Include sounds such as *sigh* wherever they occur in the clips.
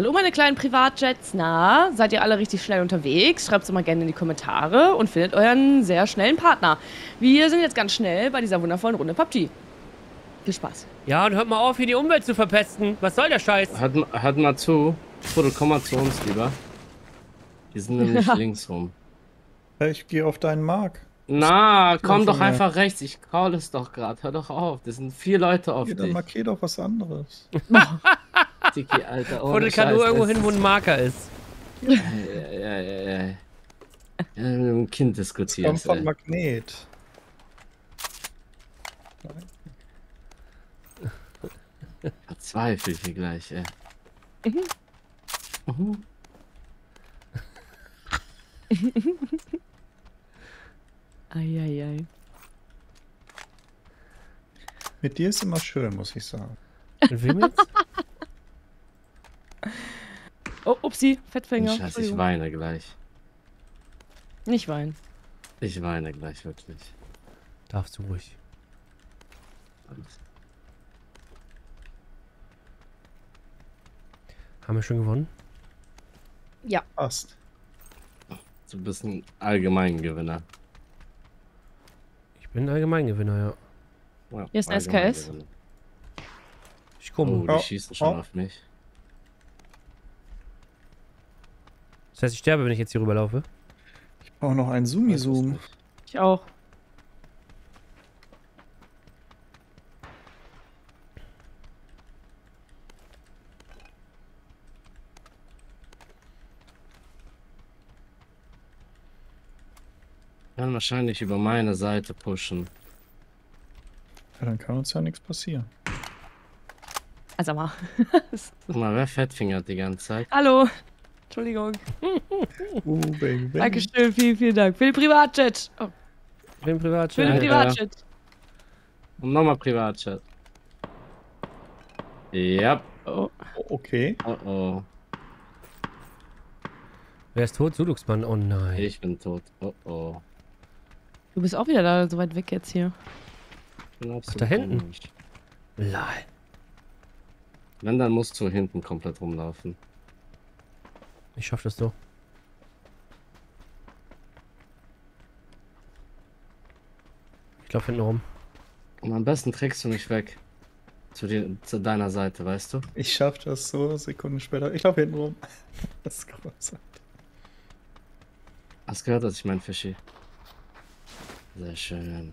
Hallo meine kleinen Privatjets, na, seid ihr alle richtig schnell unterwegs? Schreibt es mal gerne in die Kommentare und findet euren sehr schnellen Partner. Wir sind jetzt ganz schnell bei dieser wundervollen Runde PUBG. Viel Spaß. Ja, und hört mal auf, hier die Umwelt zu verpesten. Was soll der Scheiß? Hört, hört mal zu. Frodo, komm mal zu uns lieber. Die sind nämlich Ja. *laughs* links rum. Ich gehe auf deinen Mark. Na, komm doch einfach rechts. Ich call es doch gerade. Hör doch auf. Das sind vier Leute auf Ja, dann dich. markier doch was anderes. *laughs* Dickie, Alter. Oh, Oder kann nur irgendwo hin, wo ein Marker ist. Ja, ja, ja, ja. ja. Ja, mit dem Kind Kommt diskutieren. von Magnet. Verzweifelt hier gleich, ey. Mhm. *laughs* Eieiei. Mit dir ist immer schön, muss ich sagen. Mit wem jetzt? *laughs* Oh, upsi, Fettfinger. Scheiße, ich weine gleich. Nicht weinen. Ich weine gleich, wirklich. Darfst du ruhig. Haben wir schon gewonnen? Ja. Passt. Du bist ein Allgemeingewinner. Ich bin Allgemeingewinner, ja. Ja, Hier ist ein SKS. Ich Oh, komme. die Oh, schießen schon oh. auf mich. Das heißt, ich sterbe, wenn ich jetzt hier rüberlaufe. Ich brauche noch einen Zoomi-Zoom. Ich auch. Kann wahrscheinlich über meine Seite pushen. Ja, dann kann uns ja nichts passieren. Also mal. Guck mal, wer Fettfingert die ganze Zeit? Hallo. Entschuldigung. Uh, Baby, Baby. Dankeschön, vielen, vielen Dank. Für den Privatjet. Oh, Ich bin für den Privatchat. Ja. Und nochmal Privatchat. Ja. Oh. Oh, Okay. Oh oh. Wer ist tot? Suluxmann. Oh nein. Ich bin tot. Oh oh. Du bist auch wieder da so weit weg jetzt hier. Absolut da hinten? Mensch. Lol. Wenn, dann musst du hinten komplett rumlaufen. Ich schaff das so. Ich lauf hinten rum. Und am besten trägst du mich weg. Zu, dir, zu deiner Seite, weißt du? Ich schaff das so, Sekunden später. Ich laufe hinten rum. *laughs* Das ist großartig. Hast gehört, dass ich mein Fischi. Sehr schön.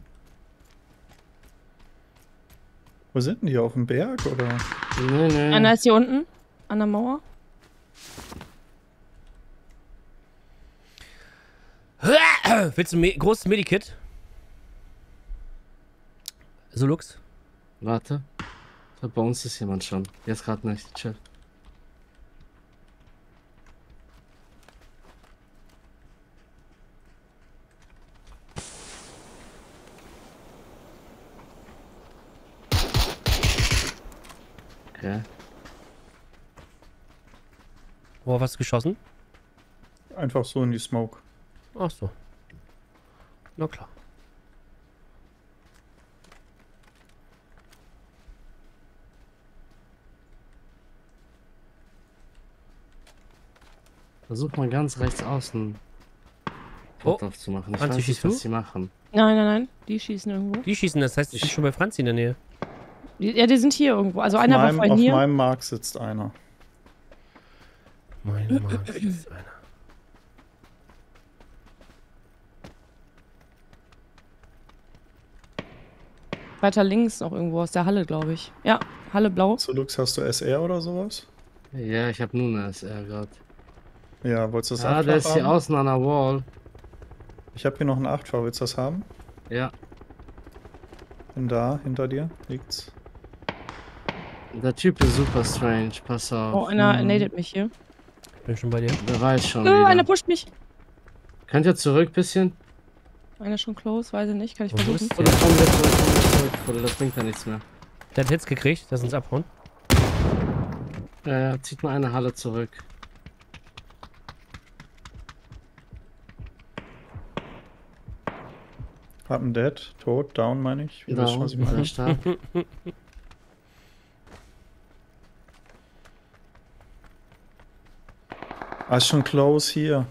Wo sind denn die? Auf dem Berg oder? Nee, nee. Einer ist hier unten. An der Mauer. *coughs* Willst du ein Me großes Medikit? Solux? Warte. Ich glaub, bei uns ist jemand schon. Jetzt gerade nicht. Chill. Okay. Worauf hast du geschossen? Einfach so in die Smoke. Ach so. Na klar. Versuch mal ganz rechts außen Oh, Pot aufzumachen. Ich Franzi, weiß schießt nicht, was du? sie machen. Nein, nein, nein. Die schießen irgendwo. Die schießen, das heißt, ich bin schon bei Franzi in der Nähe. Die, ja, die sind hier irgendwo. Also auf einer war meinem, vorhin auf hier. meinem Mark sitzt einer. Meine Mark ist einer. Weiter links noch irgendwo aus der Halle, glaube ich. Ja, Halle blau. Zulux, hast du SR oder sowas? Ja, ich habe nur eine SR gerade. Ja, wolltest du das Ah, der ist hier haben? außen an der Wall. Ich habe hier noch ein 8V. Willst du das haben? Ja, Bin da, hinter dir liegt's. der Typ ist super strange. Pass auf. Oh, einer Mhm. nadet mich hier. Bin schon bei dir. Der weiß schon Oh, wieder. einer pusht mich. Könnt ihr zurück bisschen? Einer schon close, weiß ich nicht. Kann ich Wo versuchen. Oder kommen wir zurück, zurück. Oder das bringt ja nichts mehr. Der hat Hits gekriegt, lass uns abhauen. Ja, zieht mal eine Halle zurück. Hab einen Dead, tot, down meine ich. Wie wisst ihr, was ich meine? sehr stark. Hm. Ah, ist schon close hier.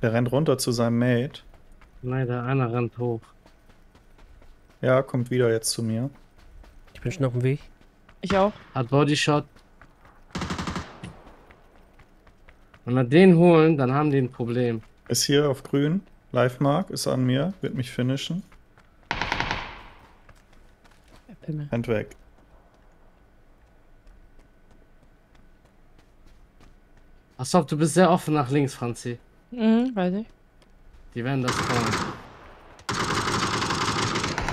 Der rennt runter zu seinem Mate. Nein, der einer rennt hoch. Ja, kommt wieder jetzt zu mir. Ich bin schon auf dem Weg. Ich auch. Hat Bodyshot. Wenn wir den holen, dann haben die ein Problem. Ist hier auf grün. Live Mark ist an mir, wird mich finishen. Rennt weg. Auf, du bist sehr offen nach links, Franzi. Mhm, weiß ich. Die werden das kommen.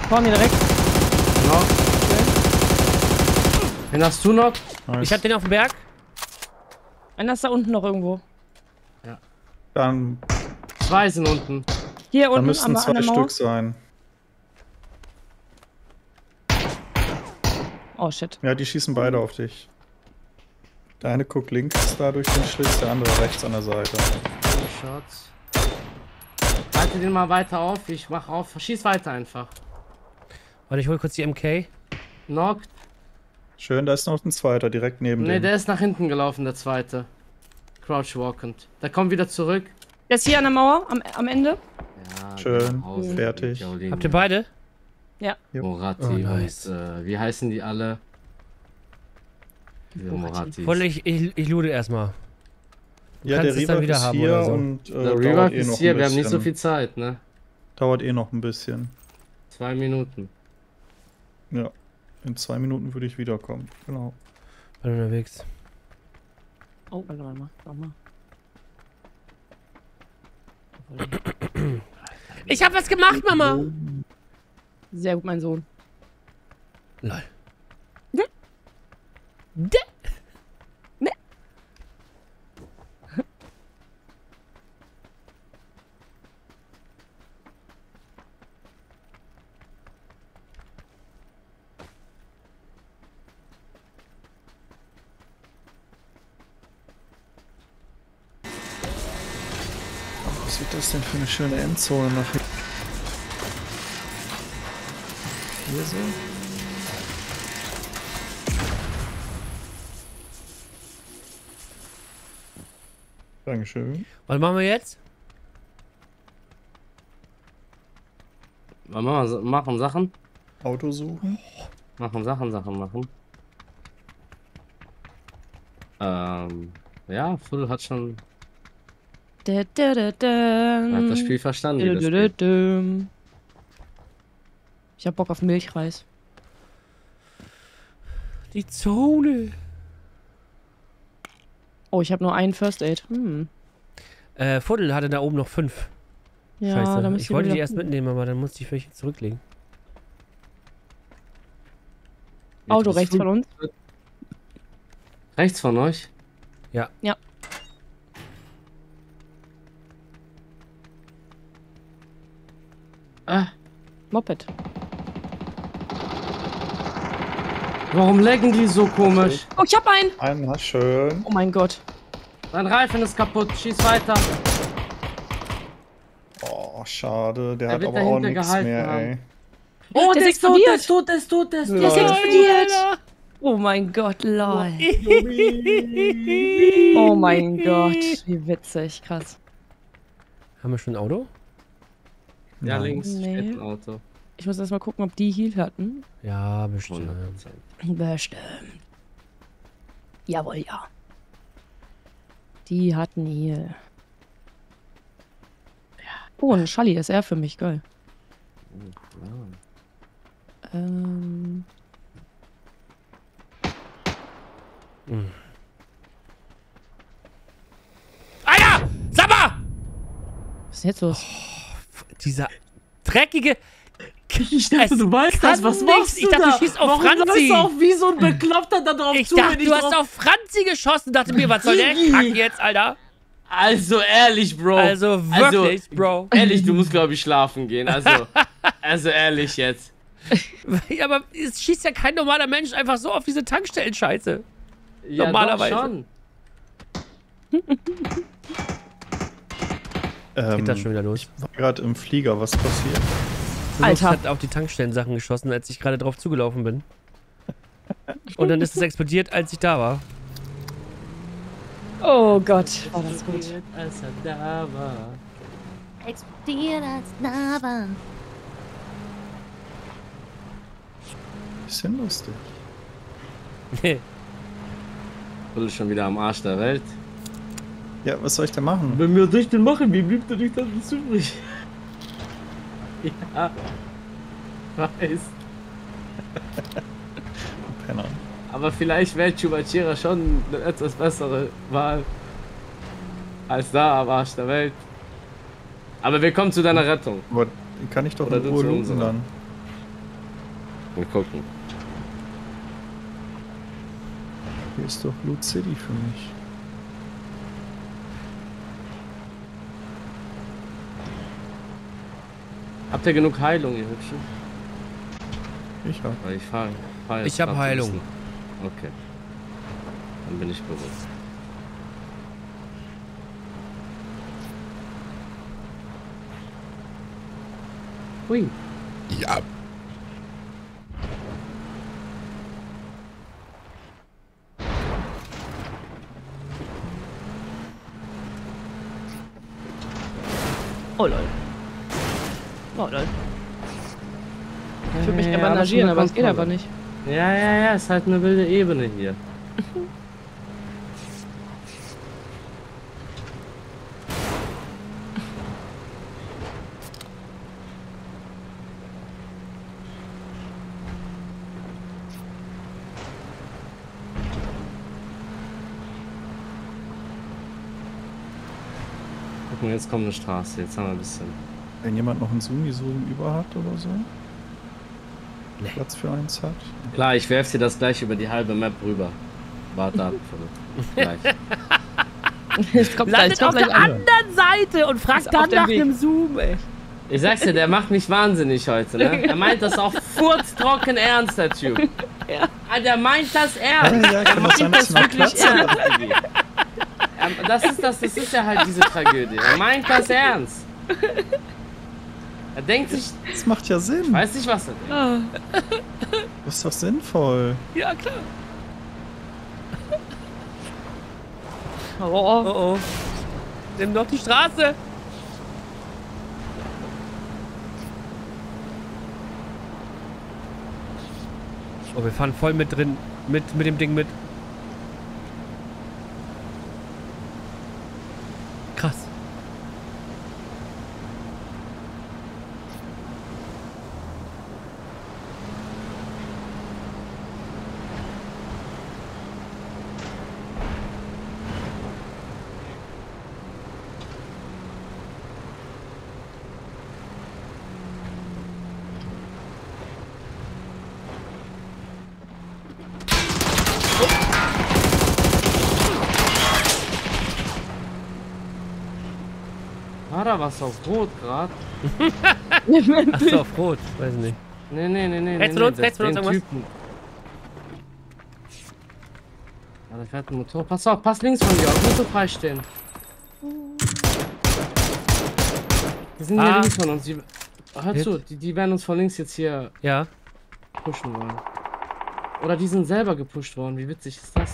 Vor mir direkt. Noch. Wen hast du noch? Nice. Ich hab den auf dem Berg. Einer ist da unten noch irgendwo. Dann, Zwei sind unten. Hier da unten müssten am, an zwei. Stück sein. Oh shit. Ja, die schießen beide auf dich. Der eine guckt links da durch den Schlitz, der andere rechts an der Seite. Shots. Halte den mal weiter auf. Ich mach auf. Schieß weiter einfach. Warte, ich hol kurz die MK. Knockt. Schön, da ist noch ein zweiter direkt neben Ne, dem. der ist nach hinten gelaufen, der zweite. Crouch walkend. Der kommt wieder zurück. Der ist hier an der Mauer am, am Ende. Ja, Schön, Hause, fertig. Habt ihr beide? Morati Oh, nice. und äh, wie heißen die alle? Diese Morati. Moratis. Wolle ich, ich, ich loote erstmal. ja, kannst der es dann Revive wieder ist haben hier oder so. und äh, Der Revive eh noch ist hier, wir haben nicht so viel Zeit, ne? Dauert eh noch ein bisschen. Zwei Minuten. Ja, in zwei Minuten würde ich wiederkommen. Genau. Bin unterwegs. Oh, warte mal, warte mal. *clears throat* Ich hab was gemacht, Mama! Sehr gut, mein Sohn. Lol. Ne? De Ne? Was wird das denn für eine schöne Endzone nachher? Hier so? Dankeschön. Was machen wir jetzt? Wir machen, machen Sachen. Auto suchen. Machen Sachen, Sachen machen. Ähm, ja, Full hat schon Da, da, da, da. hat das Spiel verstanden. Dö, dö, geht. dö. Ich hab Bock auf Milchreis. Die Zone. Oh, ich habe nur einen First Aid. Hm. Äh, Fuddel hatte da oben noch fünf. Ja, Scheiße. da ich wollte die erst mitnehmen, aber dann musste ich welche zurücklegen. Auto rechts von uns. Rechts von euch? Ja. Ja. Ah, Moped. warum laggen die so komisch? Oh, ich hab einen. Einen hast schön. Oh mein Gott. Dein Reifen ist kaputt, schieß weiter. Oh, schade. Der Er hat aber auch nichts gehalten mehr, haben. ey. Oh, Der der ist tot, der explodiert. ist tot, der ist tot, der ist tot. Der ist explodiert. Oh mein Gott, lol. *laughs* Oh mein Gott. Wie witzig. Krass. Haben wir schon ein Auto? Ja, Nein. links Nee. steht ein Auto. Ich muss erst mal gucken, ob die Heal hatten. Ja, bestimmt. 100%. Bestimmt. Jawohl, ja. Die hatten Heal. Oh, ein Schalli ist er für mich, geil. Ja. Ähm, Alter! Sag mal! was ist denn jetzt los? Dieser dreckige. Ich dachte, Es du weißt das. Was nichts. machst du Ich dachte, da? du schießt auf Warum Franzi. du auch wie so ein Bekloppter da drauf Ich zu, dachte, du hast drauf... auf Franzi geschossen. Dachte mir, was soll der. Kack jetzt, Alter? Also ehrlich, Bro. Also wirklich, Bro. Ehrlich, du musst, glaube ich, schlafen gehen. Also, *laughs* also ehrlich jetzt. Ja, aber es schießt ja kein normaler Mensch einfach so auf diese Tankstellen-Scheiße. Ja, Normalerweise. Doch schon. *laughs* Ähm, Geht das schon wieder los? Ich war gerade im Flieger, was passiert? Alter. hat auf die Tankstellen-Sachen geschossen, als ich gerade drauf zugelaufen bin. Und dann ist es explodiert, als ich da war. Oh Gott, war das gut. Als er da war. Explodiert als Lava. Bisschen lustig. Bulle schon wieder am Arsch der Welt. Ja, was soll ich denn machen? Wenn wir durch den machen, wie blieb dir nicht das übrig? *laughs* ja. Weiß. *laughs* Penner. Aber vielleicht wäre Chubachira schon eine etwas bessere Wahl. Als da am Arsch der Welt. Aber wir kommen zu deiner Rettung. Aber kann ich doch Oder in du Ruhe unserer. dann. Wir gucken. Hier ist doch Loot City für mich. Habt ihr genug Heilung, ihr Hübschen? Ich hab. Weil ich fahre. Fahr jetzt Ich hab Heilung. Okay. Dann bin ich beruhigt. Hui. Ja. Oh lol. Bandagieren, aber es geht aber nicht. Ja, ja, ja, ist halt eine wilde Ebene hier. Gucken, jetzt kommt eine Straße. Jetzt haben wir ein bisschen. Wenn jemand noch einen Zoom-Zoom über hat oder so. Nee. Platz für eins hat. Klar, ich werf dir das gleich über die halbe Map rüber. Warte ab. Gleich. *laughs* Ich komm gleich, Landet komm auf gleich der an. anderen Seite und fragt dann nach Weg. dem Zoom, ey. Ich sag's dir, der macht mich wahnsinnig heute, ne? *laughs* Er meint das auch furztrocken ernst, der Typ. Ah, Der meint das ernst. Ja, das sein, dass du noch Wirklich Platz ernst. Ähm, Das ist das, das ist ja halt diese Tragödie. Er meint das ernst. Er denkt sich, Das macht ja Sinn. weiß nicht, was er denkt. Das ist doch sinnvoll. Ja, klar. Oh, Oh oh. Nimm doch die Straße. Oh, wir fahren voll mit drin. Mit, mit dem Ding mit. Da was auf Rot gerade? *laughs* Achso, auf Rot. Weiß nicht. Nee, nee, nee, nee. Rechts von uns, rechts von uns den irgendwas? Typen. Ja, da fährt ein Motor. Pass auf, pass links von dir auf. Nicht so frei stehen. Die sind hier Ah. links von uns. Die, hör Hit. zu, die, die werden uns von links jetzt hier Ja. pushen wollen. Oder die sind selber gepusht worden. Wie witzig ist das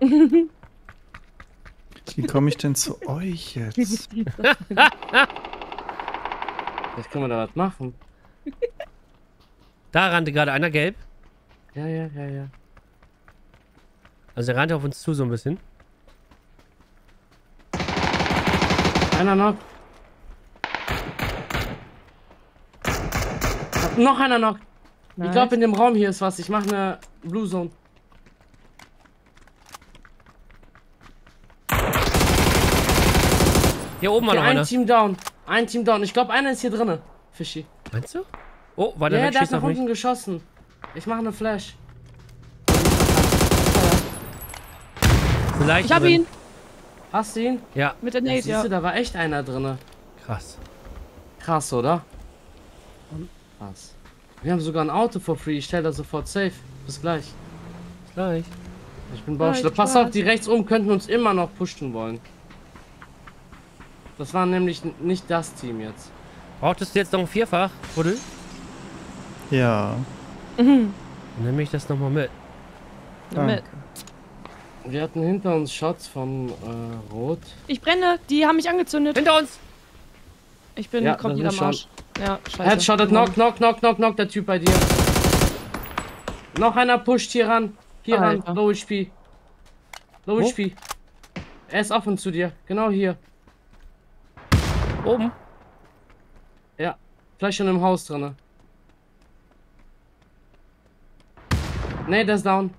denn? *laughs* Wie komme ich denn zu euch jetzt? *laughs* Vielleicht können wir da was machen. Da rannte gerade einer gelb. Ja, ja, ja, ja. Also der rannte auf uns zu so ein bisschen. Einer noch. Noch einer noch. Ich glaube, in dem Raum hier ist was. Ich mache eine Blue Zone. Hier oben war Okay, noch ein einer. Team down. Ein Team down. Ich glaube, einer ist hier drinne. Fischi. Meinst du? Oh, war Ja, der der hat nach mich. unten geschossen. Ich mache eine Flash. Vielleicht Ich hab drin. ihn Hast du ihn? Ja, mit der Nate, siehst ja. du, da war echt einer drinne. krass. Krass, oder? Krass. Wir haben sogar ein Auto for free. Ich stelle das sofort safe. Bis gleich. Gleich. Ich bin Baustelle. Pass auf, die rechts oben könnten uns immer noch pushen wollen. Das war nämlich nicht das Team jetzt. Brauchtest du jetzt noch ein Vierfach, Buddel? Ja. Dann nehme ich das nochmal mit. Mit. Wir hatten hinter uns Shots von äh, Rot. Ich brenne, die haben mich angezündet. Hinter uns! Ich bin Ja, komplett am Arsch. Ja, scheiße. Headshotted, knock, knock, knock, knock, knock, der Typ bei dir. Noch einer pusht hier ran. Hier Alter. ran, Low HP. Low Wo? HP. Er ist offen zu dir, genau hier. Oben. Ja, vielleicht schon im Haus drinne. Nee, der ist down.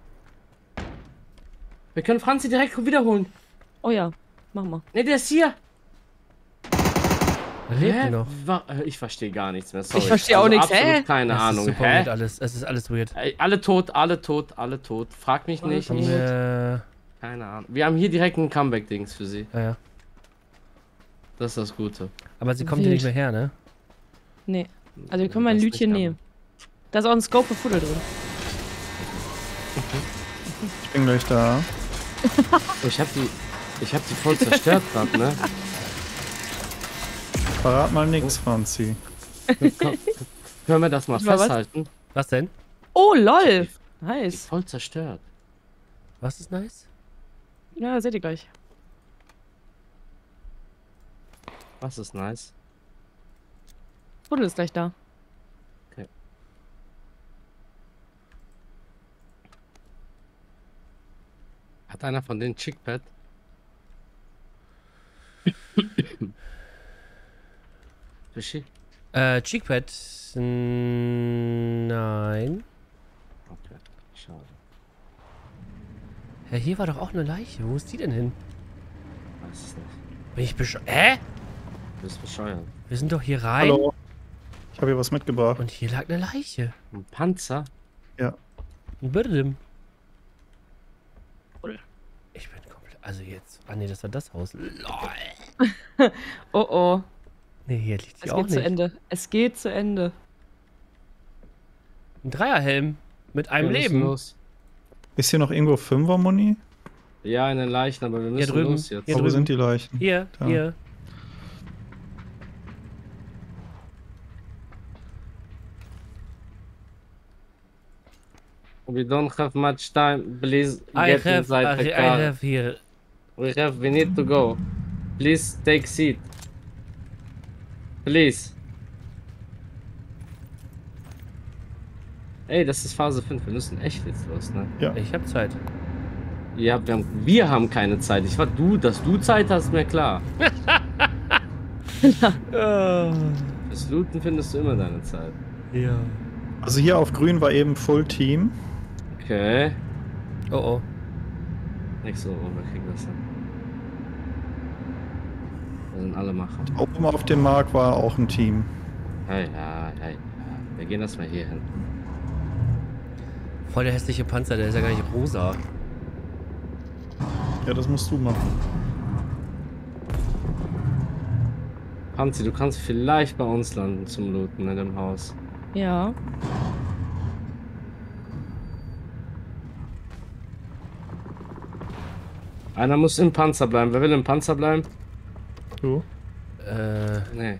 Wir können Franzi direkt wiederholen. Oh ja, mach mal. Nee, der ist hier. Er lebt Hä? noch. Äh, Ich verstehe gar nichts mehr. Sorry. Ich verstehe auch nichts, absolut hä? Keine Es Ahnung. Ist Hä? alles. Es ist alles weird. Alle tot, alle tot, alle tot. Frag mich nicht. Haben Ich, wir... keine Ahnung. Wir haben hier direkt ein Comeback-Dings für sie. Ja, ja. Das ist das Gute. Aber sie kommt hier Wild. nicht mehr her, ne? Nee. Also wir können mal ein Das Lütchen nehmen. Da ist auch ein Scope für Fuddel drin. Ich bin gleich da. *laughs* Ich hab die, ich hab die voll zerstört gerade, ne? Verrat mal nix, Franzi. Können wir das mal war was? festhalten? Was denn? Oh, lol. Nice. Voll zerstört. Was ist nice? Ja, seht ihr gleich. Was ist nice? Fuddel ist gleich da. Hat einer von denen Chickpad? *coughs* Fischi? Äh, Cheekpad. Nein. Okay, schade. Ja, hier war doch auch eine Leiche. Wo ist die denn hin? Weiß es nicht. Bin ich besch... Hä? Du bist bescheuert. Wir sind doch hier rein. Hallo. Ich habe hier was mitgebracht. Und hier lag eine Leiche. Ein Panzer? Ja. Ein Birdim. Ich bin komplett... Also jetzt... Ah nee, das war das Haus. Lol. *laughs* Oh oh. Nee, hier liegt Es sie auch geht zu nicht. Ende. Es geht zu Ende. Ein Dreierhelm. Mit einem müssen Leben. Los. Ist hier noch irgendwo Fünfer-Muni? Ja, in den Leichen, aber wir müssen drüben. los jetzt. Hier Oh, wo drüben. sind die Leichen? Hier, Da. hier. We don't have much time. Please I get have, inside I, the I car. have here. We have. We need to go. Please take seat. Please. Ey, das ist Phase 5. Wir müssen echt jetzt los, ne? Ich hab Zeit. Ja, wir haben, wir haben keine Zeit. Ich war du, dass du Zeit hast, mir klar. *laughs* Fürs Looten findest du immer deine Zeit. Ja. Also hier auf grün war eben Full Team. Okay. Oh oh. Nicht so, wir kriegen das hin. Wir sind alle Macher. Oben auf dem Markt war auch ein Team. Hey, ja, hey, ja. Wir gehen erstmal hier hin. Voll der hässliche Panzer, der ist ja gar nicht rosa. Ja, das musst du machen. Panzi, du kannst vielleicht bei uns landen zum Looten in dem Haus. Ja. Einer muss im Panzer bleiben. Wer will im Panzer bleiben? Du? Äh, Nee.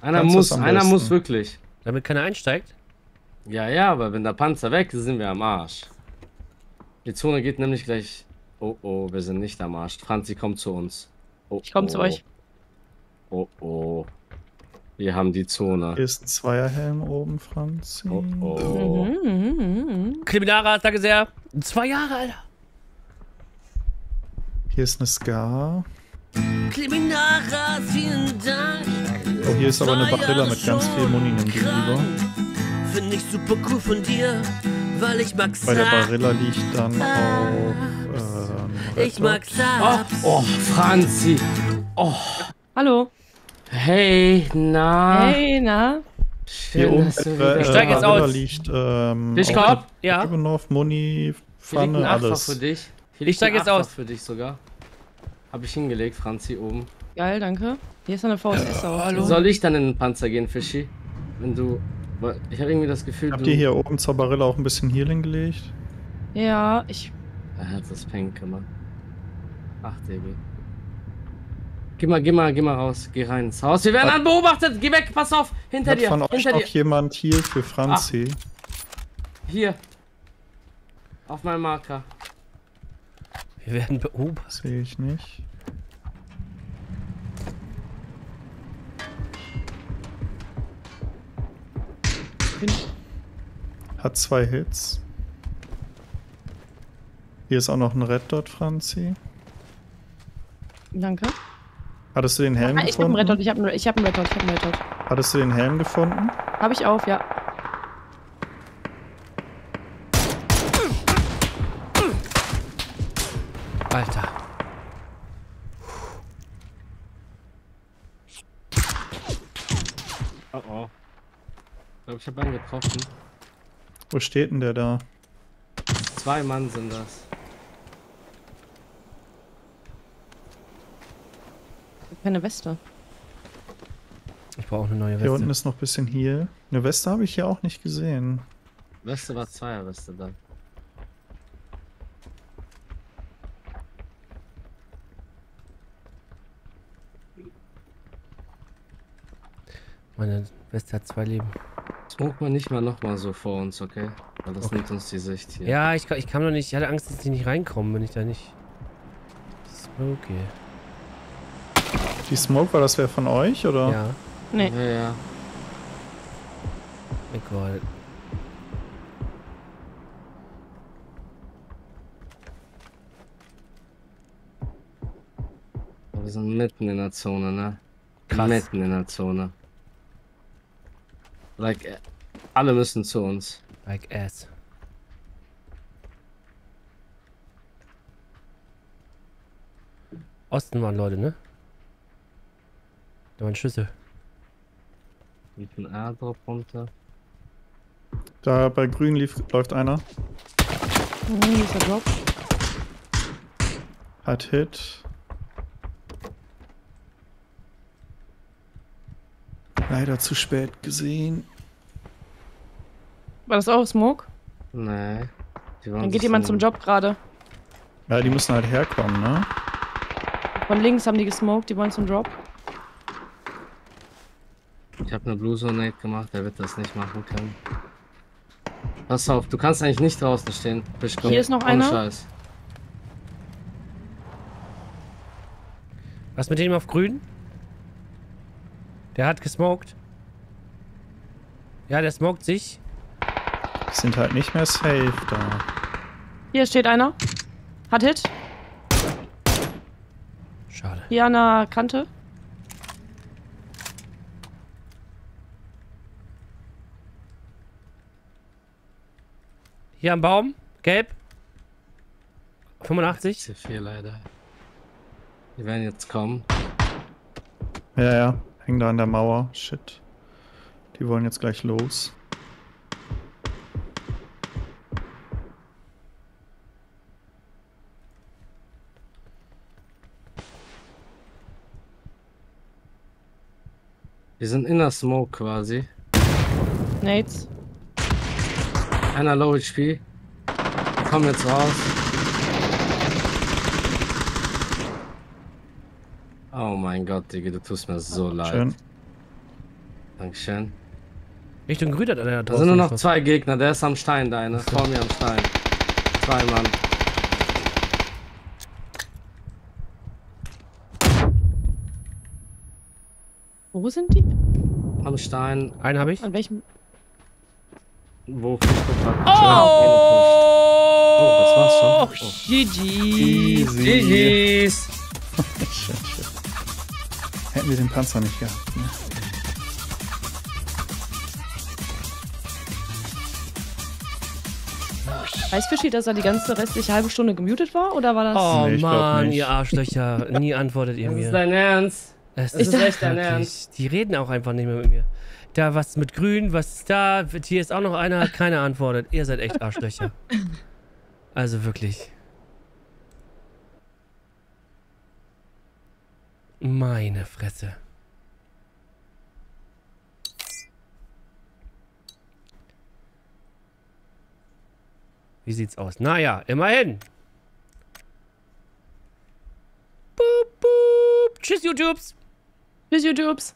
Einer Panzer muss, einer besten. muss wirklich. damit keiner einsteigt? Ja, ja, aber wenn der Panzer weg ist, sind wir am Arsch. Die Zone geht nämlich gleich. Oh oh, wir sind nicht am Arsch. Franzi, komm zu uns. Oh, Ich komm oh. zu euch. Oh oh. Wir haben die Zone. Hier ist ein Zweierhelm oben, Franzi. Oh oh. Mhm, mhm, mhm. Kriminalrat, danke sehr. Zwei Jahre, Alter. Hier ist eine Ska. Kriminalrat, vielen Dank. Oh, hier ist aber eine Barilla mit ganz viel Muni im Gegenüber. Finde ich super cool von dir, weil ich mag Bei der Barilla liegt dann auch. Ähm, Ich mag Oh, oh, Franzi. Oh, Hallo. hey, na. Hey, na? Schön, Hier oben dass du äh, wieder Ich steig jetzt aus. liegt. Ähm, Fischkorb? Ja, Ivanov, Muni, Pfanne, alles. für dich. Hier Ich liegt steig ein jetzt aus. für dich sogar. Habe ich hingelegt, Franzi, oben. Geil, danke. Hier ist noch eine VSS auch. hallo. Soll ich dann in den Panzer gehen, Fischi? Wenn du. Ich habe irgendwie das Gefühl, Habt du. ihr hier oben zur Barilla auch ein bisschen Healing gelegt? Ja, ich. Er hat das Pink gemacht. Ach, DB. Geh mal, geh mal, geh mal raus. Geh rein ins Haus. Wir werden Hat- dann beobachtet. Geh weg, pass auf. Hinter Hat dir. von euch Hinter noch dir. jemand hier für Franzi? Hier. Auf meinem Marker. Wir werden beobachtet. Sehe ich nicht. Hat zwei Hits. Hier ist auch noch ein Red Dot, Franzi. Danke. Hattest du den Helm Ah, ich hab einen gefunden? Red Dot, ich hab einen, ich hab einen Red Dot, ich hab einen Red Dot. Hattest du den Helm gefunden? Hab ich auf, ja. Ich habe einen getroffen. Wo steht denn der da? Zwei Mann sind das. Keine Weste. Ich brauche eine neue Hier unten Weste. ist noch ein bisschen Heal. Eine Weste habe ich hier auch nicht gesehen. Weste war Zweierweste dann. Meine Weste hat zwei Leben. Smoke mal nicht mal nochmal so vor uns, okay? Weil das Okay. nimmt uns die Sicht hier. Ja, ich, ich kam noch nicht. Ich hatte Angst, dass die nicht reinkommen, wenn ich da nicht. Smoky. Die Smoke, war das wer von euch, oder? Ja. Nee. Ja, ja. Gott. Wir sind mitten in der Zone, ne? Krass. Mitten in der Zone. Like, äh, alle müssen zu uns. Like ass. Osten waren Leute, ne? Da waren Schüsse. Mit einem Airdrop runter. Da bei grün lief, läuft einer. Hier ist Drop. Hat Hit. Leider zu spät gesehen. War das auch Smoke? Nee. Dann geht jemand zum Job gerade. Ja, die müssen halt herkommen, ne? Von links haben die gesmoked, die wollen zum Drop. Ich habe eine Blue Zone Nate gemacht, der wird das nicht machen können. Pass auf, du kannst eigentlich nicht draußen stehen. Bischkopf. Hier ist noch Ohne einer. Scheiß. Was mit dem auf grün? Der hat gesmoked. Ja, der smoked sich. Die sind halt nicht mehr safe da. Hier steht einer. Hat Hit. Schade. Hier an der Kante. Hier am Baum. Gelb. 85. C4 leider. Die werden jetzt kommen. Ja, ja. Hängen da an der Mauer. Shit. Die wollen jetzt gleich los. Wir sind in der Smoke quasi. Nates. Einer Low HP. Die kommen jetzt raus. Oh mein Gott, Digga, du tust mir so leid. Schön. Dankeschön. Richtung grün hat einer Da draußen sind nur noch zwei Gegner. Der ist am Stein, da einer. Vor mir am Stein. Zwei Mann. Wo sind die? Am Stein, Einen habe ich. An welchem? wo Fischkopf hat. Oh! Oh, das war's schon. Oh. GG. GG's. Hätten wir den Panzer nicht gehabt. Ne? Weiß Fischi, dass er die ganze restliche halbe Stunde gemutet war? Oder war das. Oh Nee, Mann, ihr Arschlöcher. Nie antwortet ihr Das ist mir. dein Ernst? Es ist echt dein Ernst. Die reden auch einfach nicht mehr mit mir. Da was mit grün, was ist da? Hier ist auch noch einer, keiner antwortet. Ihr seid echt Arschlöcher. *laughs* Also wirklich. Meine Fresse. Wie sieht's aus? Naja, immerhin. Boop, boop. Tschüss, YouTubes. Tschüss, YouTubes.